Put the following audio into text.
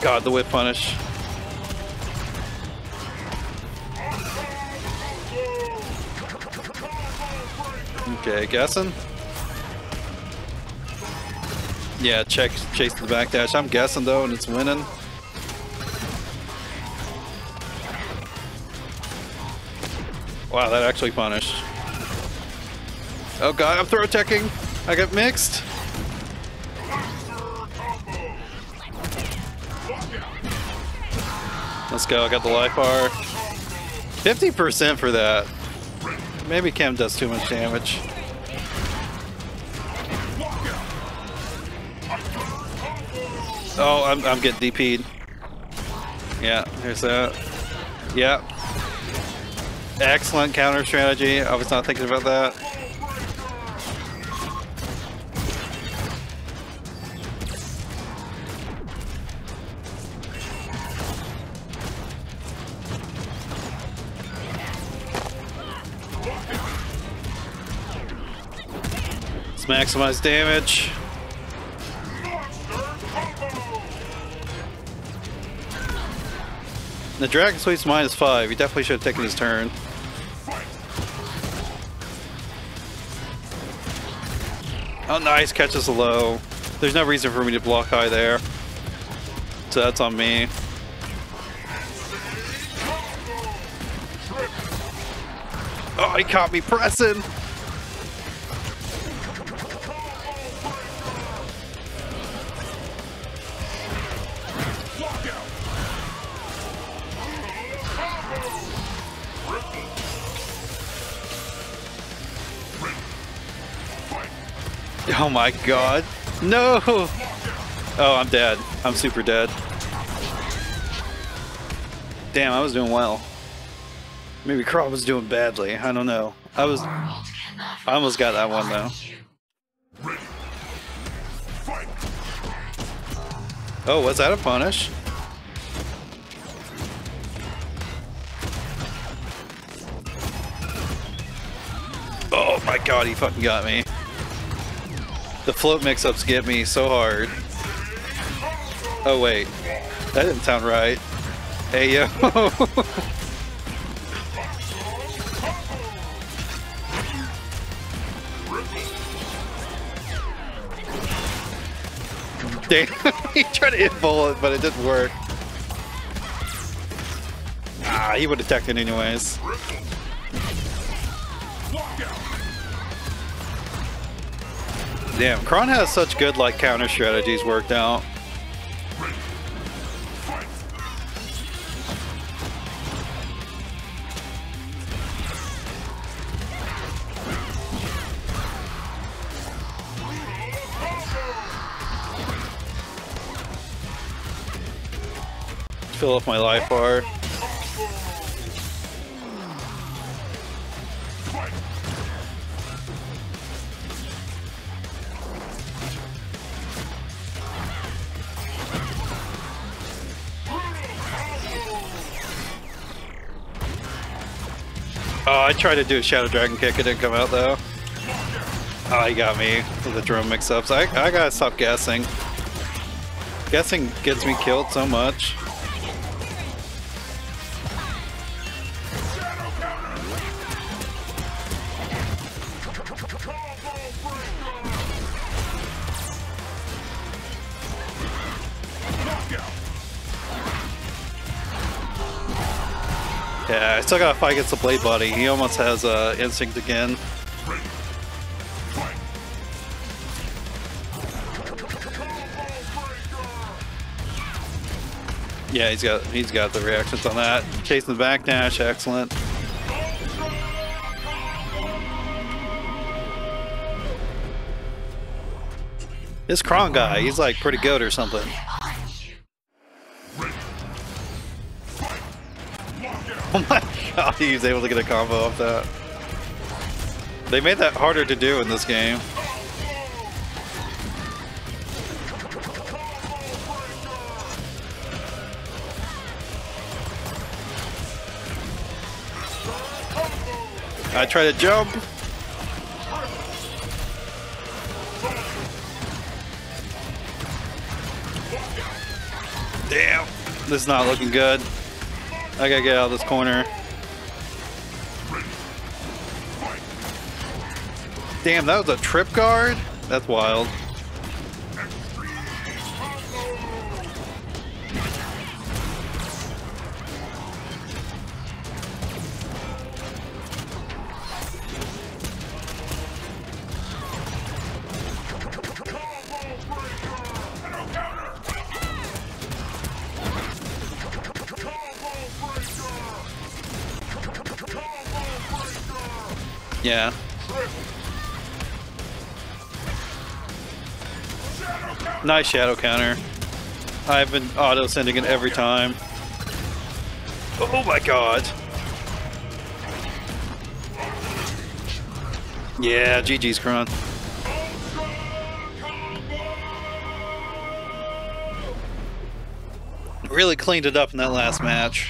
god, the whip punish. Okay, guessing. Yeah, check, chase the backdash. I'm guessing though, and it's winning. Wow, that actually punished. Oh god, I'm throw attacking. I got mixed. Let's go, I got the life bar. 50% for that. Maybe Kim does too much damage. Oh, I'm, I'm getting DP'd. Yeah, there's that. Yeah. Excellent counter strategy. I was not thinking about that. Maximize damage. The Dragon Sweep's minus five. He definitely should have taken his turn. Oh, nice. Catches low. There's no reason for me to block high there. So that's on me. Oh, he caught me pressing. Oh my god. No! Oh, I'm dead. I'm super dead. Damn, I was doing well. Maybe Craw was doing badly. I don't know. I was... I almost got that one, though. Oh, was that a punish? Oh my god, he fucking got me. The float mix-ups get me so hard. Oh wait, that didn't sound right. Hey yo. Damn, he tried to hit bullet, but it didn't work. Ah, he would have attacked it anyways. Damn, Kron has such good like counter strategies worked out. Fill up my life bar. Oh, I tried to do a Shadow Dragon kick, it didn't come out though. Oh, he got me with the drone mix-ups. I, I gotta stop guessing. Guessing gets me killed so much. Yeah, I still gotta fight against the Blade Body. He almost has uh, Instinct again. Yeah, he's got he's got the reactions on that. Chasing the back dash, excellent. This Kron guy, he's like pretty good or something. Oh my god, he was able to get a combo off that. They made that harder to do in this game. I try to jump. Damn. This is not looking good. I gotta get out of this corner. Damn, that was a trip guard? That's wild. Yeah. Nice shadow counter. I've been auto sending it every time. Oh my god. Yeah, GG's Kron. Really cleaned it up in that last match.